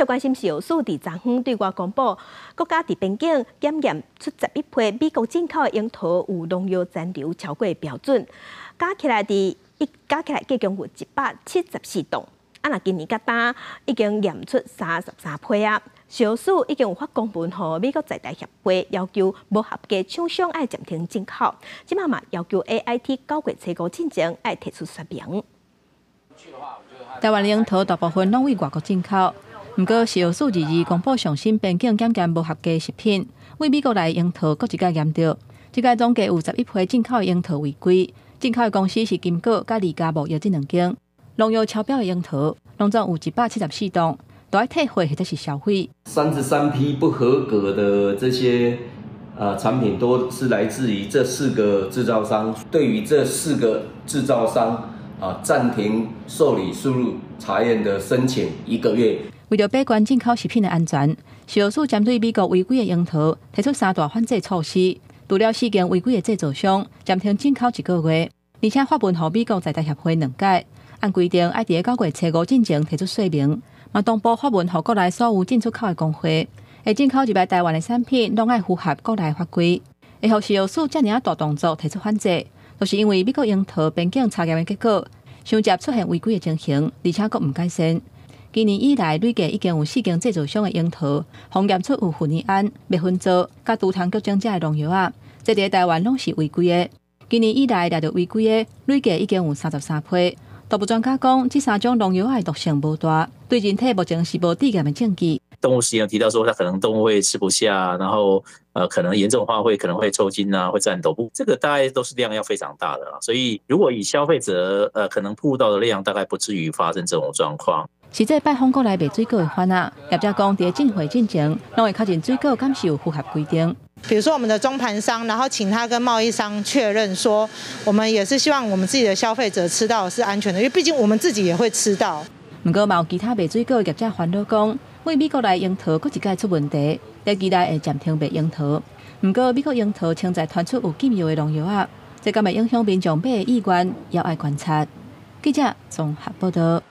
最关心是有数伫昨昏对外公布，国家伫边境检验出十一批美国进口的樱桃有农药残留超过标准，加起来伫一加起来计共有一百七十四吨。啊，那今年甲单已经验出三十三批啊，小数已经有发公文和美国在台协会，要求无合格厂商爱暂停进口，即嘛嘛要求 A I T 交过采购进程爱提出说明。台湾樱桃大部分拢为外国进口，毋过小数日日公布上新边境检验无合格食品，为美国来樱桃各一个验到，即个总计有十一批进口樱桃违规，进口的公司是金果、甲利家木业这两间。农药超标的樱桃，拢总有一百七十四栋，都要退回或者是销毁。三十三批不合格的这些呃产品，都是来自于这四个制造商。对于这四个制造商啊，暂停受理输入查验的申请一个月。为了把关进口食品的安全，小数针对美国违规的樱桃提出三大反制措施，除了四间违规的制造商暂停进口一个月，而且发文和美国在台协会两解。按规定，爱伫九月初五进前提出说明，嘛同步发文予国内所有进出口的工会，会进口入来台湾的产品，拢爱符合国内法规。会后是由数遮尔大动作提出反制，都是因为美国樱桃边境查验的结果，相接出现违规的情形，而且阁毋改善。今年以来，累计已经有四间制造商的樱桃，检验出有混尼胺、灭分皂、甲杜糖结晶者的农药啊，这伫台湾拢是违规的。今年以来，掠着违规的，累计已经有三十三批。动物专家讲，这三种农药的毒性不大，对人体目前是无致癌的证据。动物实验提到说，它可能动物会吃不下，然后呃，可能严重话会可能会抽筋啊，会颤抖。不，这个大概都是量要非常大的啦。所以，如果以消费者呃可能铺到的量，大概不至于发生这种状况。实际拜访过来卖水果的番啊，业者讲在进货进前，拢会确认水果敢是有符合规定。比如说我们的中盘商，然后请他跟贸易商确认说，我们也是希望我们自己的消费者吃到是安全的，因为毕竟我们自己也会吃到。不过，有其他卖水果的业者烦恼讲，为美国来樱桃搁一届出问题，在期待会暂停卖樱桃。不过，美国樱桃现在传出有禁药的农药啊，这敢会影响民众买的意愿，要爱观察。记者综合报道。